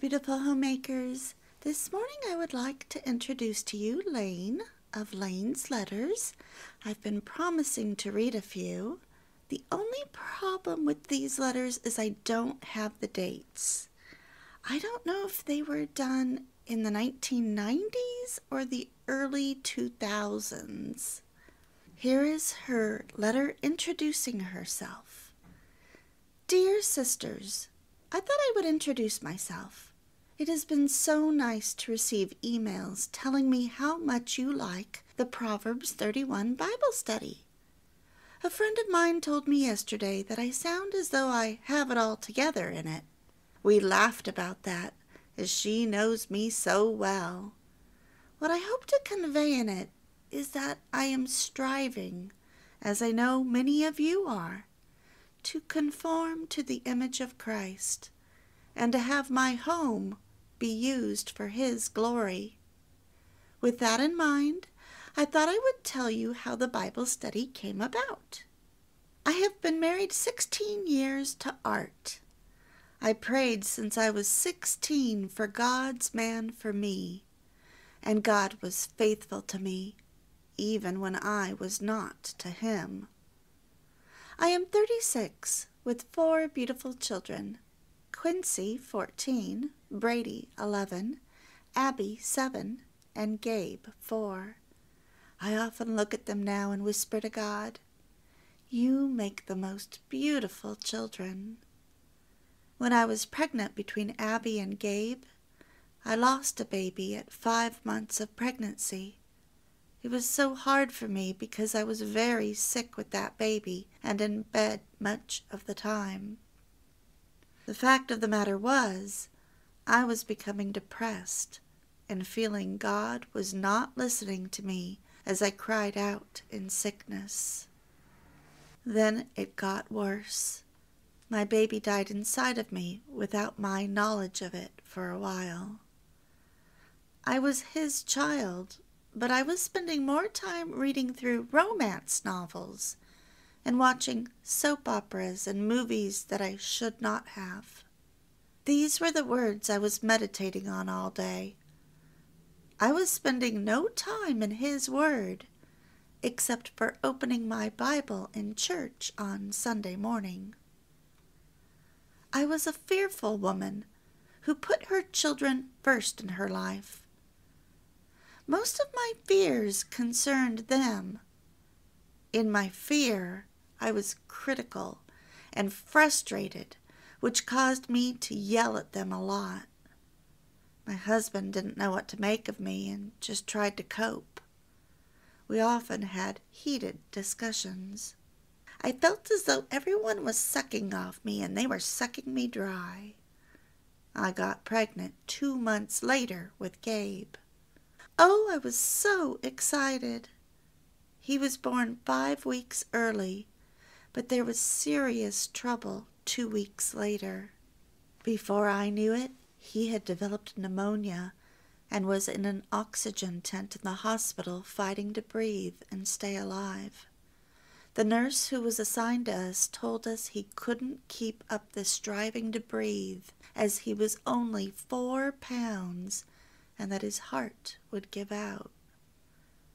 Beautiful homemakers. This morning I would like to introduce to you Laine of Laine's Letters. I've been promising to read a few. The only problem with these letters is I don't have the dates. I don't know if they were done in the 1990s or the early 2000s. Here is her letter introducing herself. Dear sisters, I thought I would introduce myself. It has been so nice to receive emails telling me how much you like the Proverbs 31 Bible study. A friend of mine told me yesterday that I sound as though I have it all together in it. We laughed about that, as she knows me so well. What I hope to convey in it is that I am striving, as I know many of you are, to conform to the image of Christ, and to have my home be used for His glory. With that in mind, I thought I would tell you how the Bible study came about. I have been married 16 years to Art. I prayed since I was 16 for God's man for me, and God was faithful to me, even when I was not to him. I am 36 with four beautiful children Quincy, 14, Brady, 11, Abby, 7, and Gabe, 4. I often look at them now and whisper to God, You make the most beautiful children. When I was pregnant between Abby and Gabe, I lost a baby at five months of pregnancy. It was so hard for me because I was very sick with that baby and in bed much of the time. The fact of the matter was, I was becoming depressed and feeling God was not listening to me as I cried out in sickness. Then it got worse. My baby died inside of me without my knowledge of it for a while. I was his child, but I was spending more time reading through romance novels and watching soap operas and movies that I should not have. These were the words I was meditating on all day. I was spending no time in His Word except for opening my Bible in church on Sunday morning. I was a fearful woman who put her children first in her life. Most of my fears concerned them. In my fear, I was critical and frustrated, which caused me to yell at them a lot. My husband didn't know what to make of me and just tried to cope. We often had heated discussions. I felt as though everyone was sucking off me and they were sucking me dry. I got pregnant two months later with Gabe. Oh, I was so excited. He was born five weeks early but there was serious trouble two weeks later. Before I knew it, he had developed pneumonia and was in an oxygen tent in the hospital fighting to breathe and stay alive. The nurse who was assigned to us told us he couldn't keep up the striving to breathe as he was only four pounds and that his heart would give out.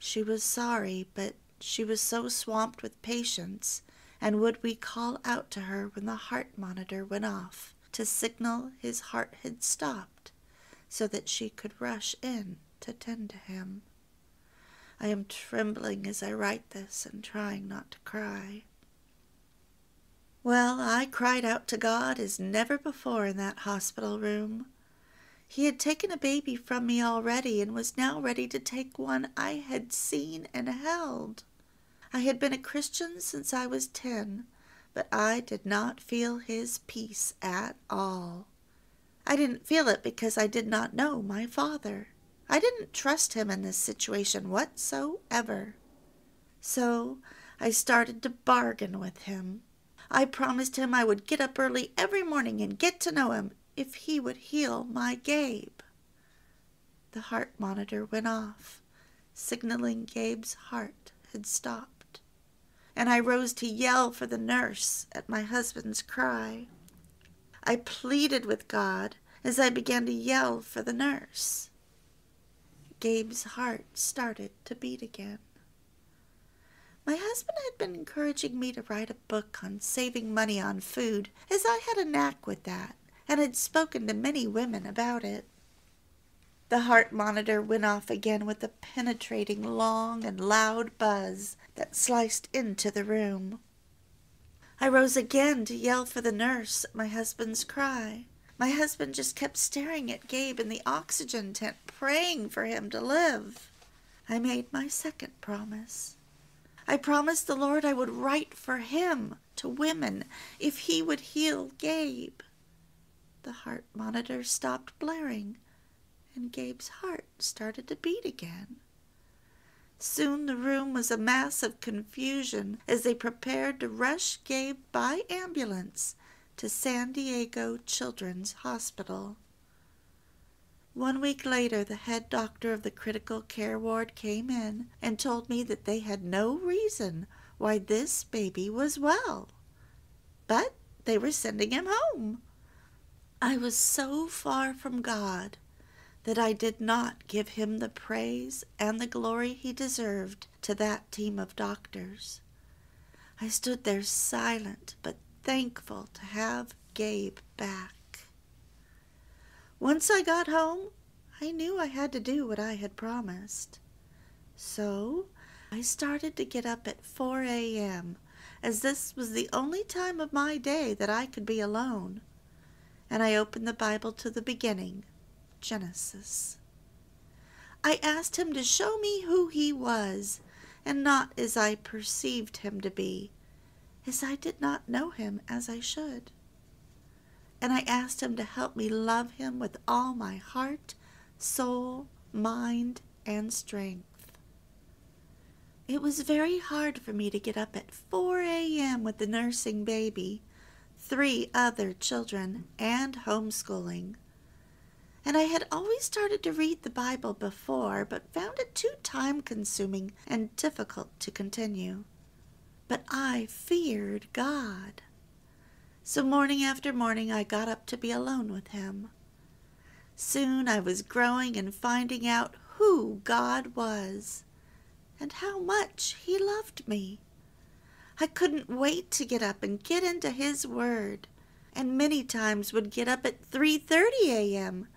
She was sorry, but she was so swamped with patients and would we call out to her when the heart monitor went off to signal his heart had stopped so that she could rush in to tend to him. I am trembling as I write this and trying not to cry. Well, I cried out to God as never before in that hospital room. He had taken a baby from me already and was now ready to take one I had seen and held. I had been a Christian since I was ten, but I did not feel his peace at all. I didn't feel it because I did not know my father. I didn't trust him in this situation whatsoever. So I started to bargain with him. I promised him I would get up early every morning and get to know him if he would heal my Gabe. The heart monitor went off, signaling Gabe's heart had stopped and I rose to yell for the nurse at my husband's cry. I pleaded with God as I began to yell for the nurse. Gabe's heart started to beat again. My husband had been encouraging me to write a book on saving money on food, as I had a knack with that, and had spoken to many women about it. The heart monitor went off again with a penetrating, long, and loud buzz that sliced into the room. I rose again to yell for the nurse at my husband's cry. My husband just kept staring at Gabe in the oxygen tent, praying for him to live. I made my second promise. I promised the Lord I would write for him to women if he would heal Gabe. The heart monitor stopped blaring, and Gabe's heart started to beat again. Soon the room was a mass of confusion as they prepared to rush Gabe by ambulance to San Diego Children's Hospital. One week later, the head doctor of the critical care ward came in and told me that they had no reason why this baby was well, but they were sending him home. I was so far from God that I did not give him the praise and the glory he deserved to that team of doctors. I stood there silent but thankful to have Gabe back. Once I got home, I knew I had to do what I had promised. So I started to get up at 4 a.m., as this was the only time of my day that I could be alone. And I opened the Bible to the beginning, Genesis. I asked him to show me who he was, and not as I perceived him to be, as I did not know him as I should and I asked him to help me love him with all my heart, soul, mind, and strength. It was very hard for me to get up at 4 a.m. with the nursing baby, three other children, and homeschooling. And I had always started to read the Bible before, but found it too time consuming and difficult to continue. But I feared God. So morning after morning I got up to be alone with him. Soon I was growing and finding out who God was and how much he loved me. I couldn't wait to get up and get into his word, and many times would get up at 3:30 a.m.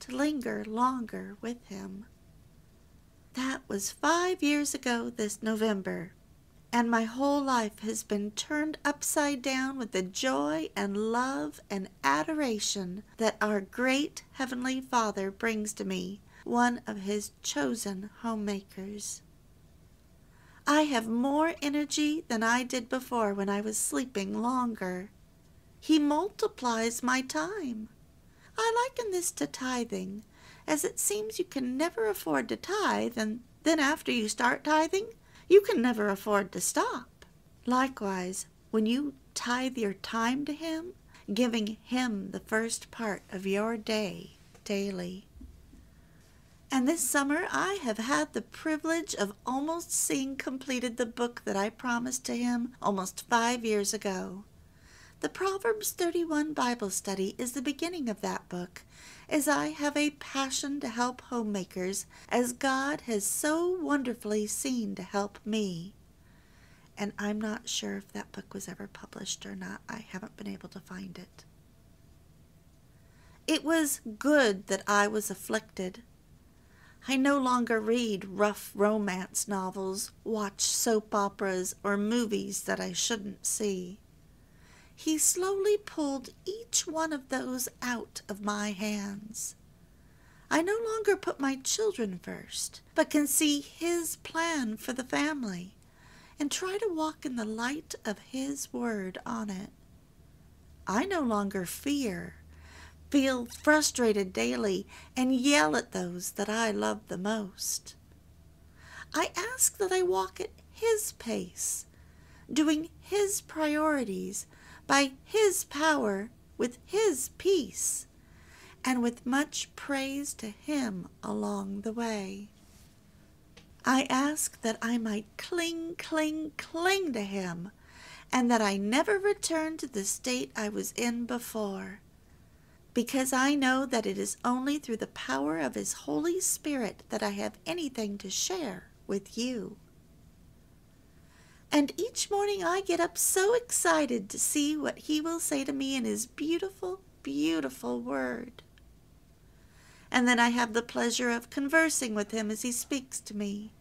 to linger longer with him. That was 5 years ago this November and my whole life has been turned upside down with the joy and love and adoration that our great Heavenly Father brings to me, one of His chosen homemakers. I have more energy than I did before when I was sleeping longer. He multiplies my time. I liken this to tithing, as it seems you can never afford to tithe, and then after you start tithing, you can never afford to stop. Likewise, when you tithe your time to Him, giving Him the first part of your day daily. And this summer I have had the privilege of almost seeing completed the book that I promised to him almost five years ago. The Proverbs 31 Bible study is the beginning of that book, as I have a passion to help homemakers as God has so wonderfully seen to help me. And I'm not sure if that book was ever published or not. I haven't been able to find it. It was good that I was afflicted. I no longer read rough romance novels, watch soap operas, or movies that I shouldn't see. He slowly pulled each one of those out of my hands. I no longer put my children first, but can see His plan for the family and try to walk in the light of His word on it. I no longer fear, feel frustrated daily, and yell at those that I love the most. I ask that I walk at His pace, doing His priorities by His power with His peace, and with much praise to Him along the way. I ask that I might cling, cling, cling to Him, and that I never return to the state I was in before. Because I know that it is only through the power of His Holy Spirit that I have anything to share with you. And each morning I get up so excited to see what He will say to me in His beautiful, beautiful Word. And then I have the pleasure of conversing with Him as He speaks to me,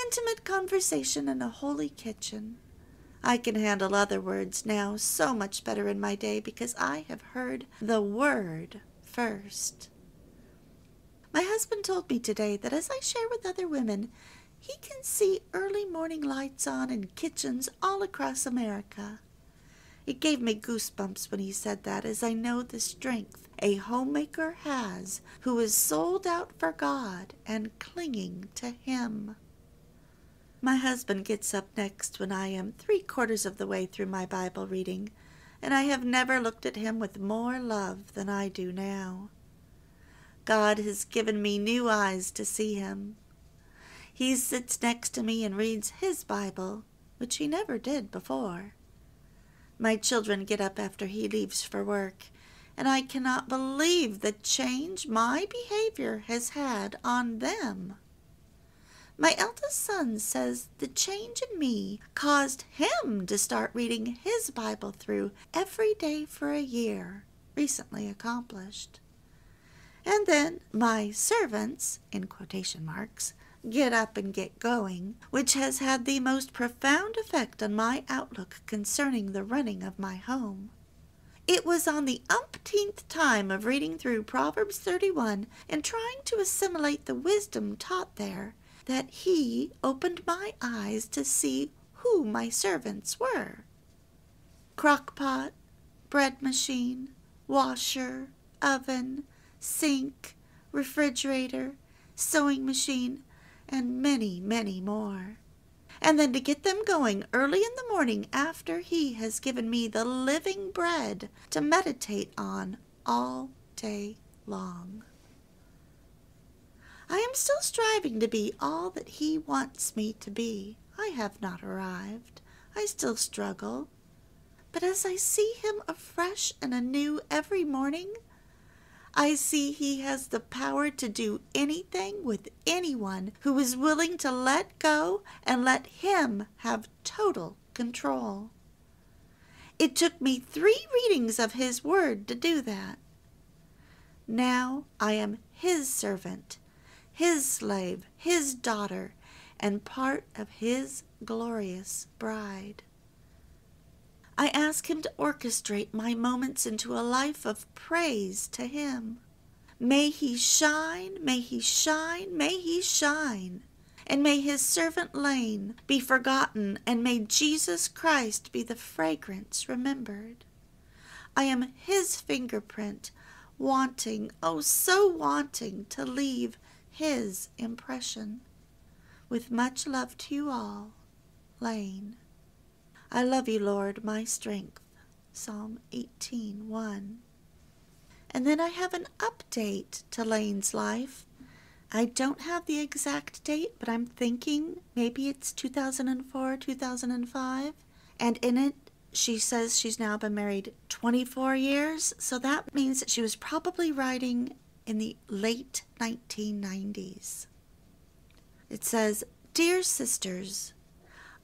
intimate conversation in a holy kitchen. I can handle other words now so much better in my day because I have heard the Word first. My husband told me today that as I share with other women, he can see early morning lights on in kitchens all across America. It gave me goosebumps when he said that, as I know the strength a homemaker has who is sold out for God and clinging to Him. My husband gets up next when I am three quarters of the way through my Bible reading, and I have never looked at him with more love than I do now. God has given me new eyes to see him. He sits next to me and reads his Bible, which he never did before. My children get up after he leaves for work, and I cannot believe the change my behavior has had on them. My eldest son says the change in me caused him to start reading his Bible through every day for a year, recently accomplished. And then my servants, in quotation marks, get up and get going, which has had the most profound effect on my outlook concerning the running of my home. It was on the umpteenth time of reading through Proverbs 31 and trying to assimilate the wisdom taught there that he opened my eyes to see who my servants were. Crockpot, bread machine, washer, oven, sink, refrigerator, sewing machine, and many, many more. And then to get them going early in the morning after he has given me the living bread to meditate on all day long. I am still striving to be all that He wants me to be. I have not arrived. I still struggle. But as I see Him afresh and anew every morning, I see He has the power to do anything with anyone who is willing to let go and let Him have total control. It took me three readings of His Word to do that. Now I am His servant his slave, his daughter, and part of his glorious bride. I ask him to orchestrate my moments into a life of praise to him. May he shine, may he shine, may he shine, and may his servant Laine be forgotten, and may Jesus Christ be the fragrance remembered. I am his fingerprint, wanting, oh, so wanting, to leave his impression. With much love to you all, Laine. I love you, Lord, my strength. Psalm 18:1. And then I have an update to Laine's life. I don't have the exact date, but I'm thinking maybe it's 2004, 2005. And in it, she says she's now been married 24 years. So that means that she was probably writing in the late 1990s. It says, Dear sisters,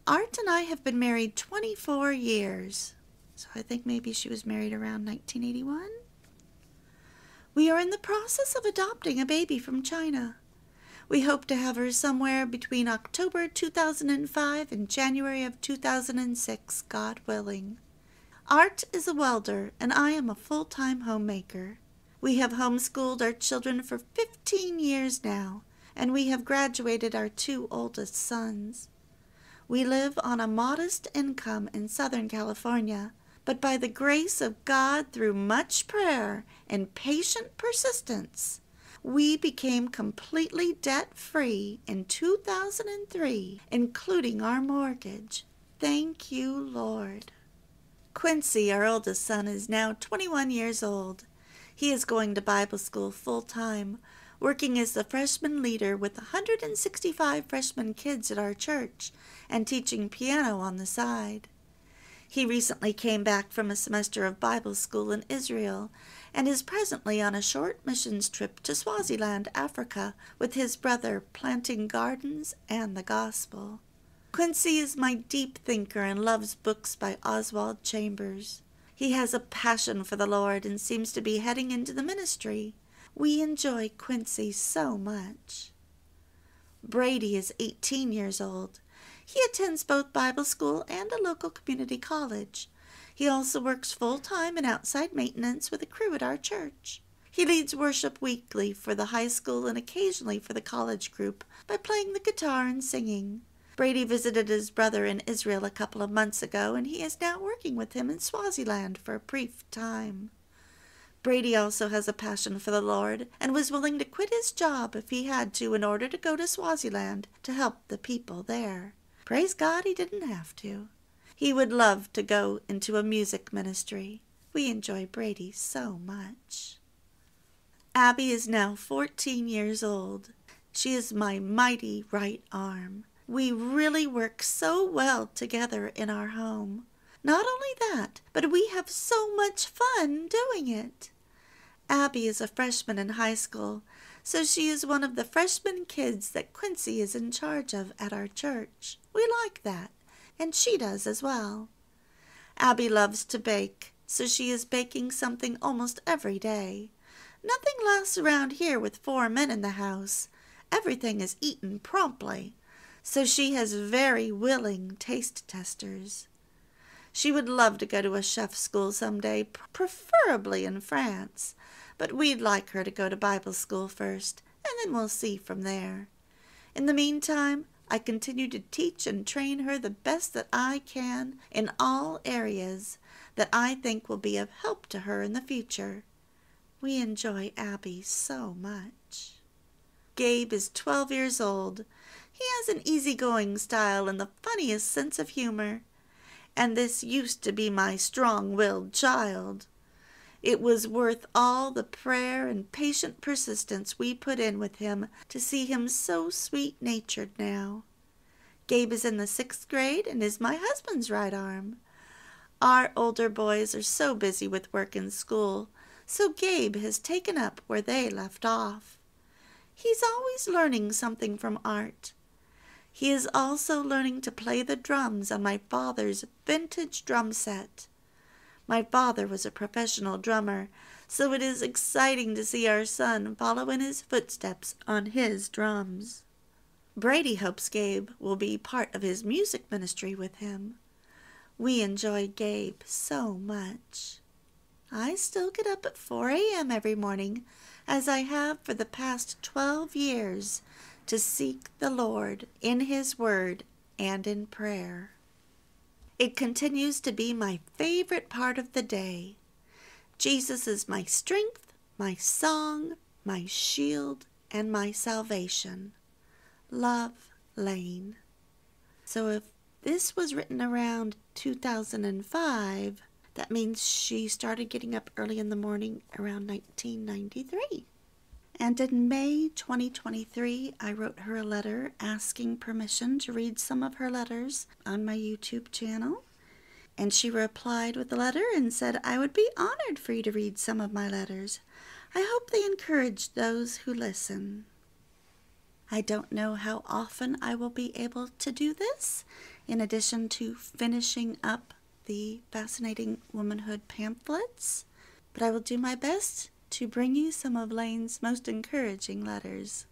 Art and I have been married 24 years. So I think maybe she was married around 1981. We are in the process of adopting a baby from China. We hope to have her somewhere between October 2005 and January of 2006, God willing. Art is a welder, and I am a full time homemaker. We have homeschooled our children for 15 years now, and we have graduated our two oldest sons. We live on a modest income in Southern California, but by the grace of God, through much prayer and patient persistence, we became completely debt free in 2003, including our mortgage. Thank you, Lord. Quincy, our oldest son, is now 21 years old. He is going to Bible school full time, working as the freshman leader with 165 freshman kids at our church and teaching piano on the side. He recently came back from a semester of Bible school in Israel and is presently on a short missions trip to Swaziland, Africa, with his brother, planting gardens and the gospel. Quincy is my deep thinker and loves books by Oswald Chambers. He has a passion for the Lord and seems to be heading into the ministry. We enjoy Quincy so much. Brady is 18 years old. He attends both Bible school and a local community college. He also works full time in outside maintenance with a crew at our church. He leads worship weekly for the high school and occasionally for the college group by playing the guitar and singing. Brady visited his brother in Israel a couple of months ago, and he is now working with him in Swaziland for a brief time. Brady also has a passion for the Lord and was willing to quit his job if he had to in order to go to Swaziland to help the people there. Praise God he didn't have to. He would love to go into a music ministry. We enjoy Brady so much. Abby is now 14 years old. She is my mighty right arm. We really work so well together in our home. Not only that, but we have so much fun doing it. Abby is a freshman in high school, so she is one of the freshman kids that Quincy is in charge of at our church. We like that, and she does as well. Abby loves to bake, so she is baking something almost every day. Nothing lasts around here with four men in the house. Everything is eaten promptly, so she has very willing taste testers. She would love to go to a chef school some day, preferably in France, but we'd like her to go to Bible school first, and then we'll see from there. In the meantime, I continue to teach and train her the best that I can in all areas that I think will be of help to her in the future. We enjoy Abby so much. Gabe is 12 years old. He has an easygoing style and the funniest sense of humor. And this used to be my strong willed child. It was worth all the prayer and patient persistence we put in with him to see him so sweet natured now. Gabe is in the sixth grade and is my husband's right arm. Our older boys are so busy with work and school, so Gabe has taken up where they left off. He's always learning something from Art. He is also learning to play the drums on my father's vintage drum set. My father was a professional drummer, so it is exciting to see our son follow in his footsteps on his drums. Brady hopes Gabe will be part of his music ministry with him. We enjoy Gabe so much. I still get up at 4 a.m. every morning, as I have for the past 12 years, to seek the Lord in His Word and in prayer. It continues to be my favorite part of the day. Jesus is my strength, my song, my shield, and my salvation. Love, Laine. So if this was written around 2005, that means she started getting up early in the morning around 1993. And in May 2023, I wrote her a letter asking permission to read some of her letters on my YouTube channel. And she replied with a letter and said, I would be honored for you to read some of my letters. I hope they encourage those who listen. I don't know how often I will be able to do this, in addition to finishing up the Fascinating Womanhood pamphlets, but I will do my best to bring you some of Laine's most encouraging letters.